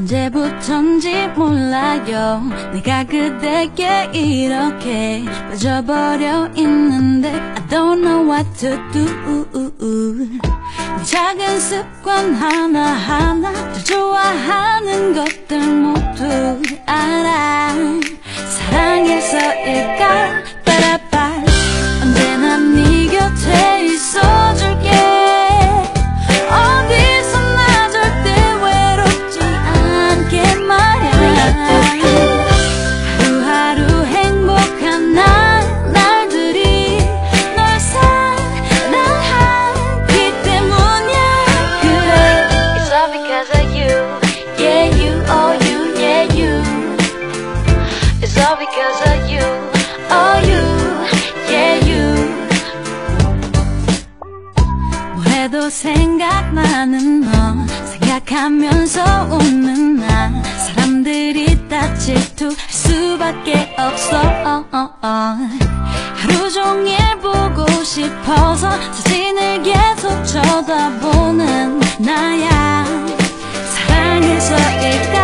언제부턴지 몰라요. 내가 그대께 이렇게 빠져버려 있는데 I don't know what to do. 내 작은 습관 하나하나 더 좋아하는 것들 모두 알아. 사랑해서일까 all because of you. Oh you yeah you. 뭘 해도 생각나는 너 생각하면서 웃는 나. 사람들이 다 질투할 수밖에 없어. 하루 종일 보고 싶어서 사진을 계속 쳐다보는 나야. 사랑해서일까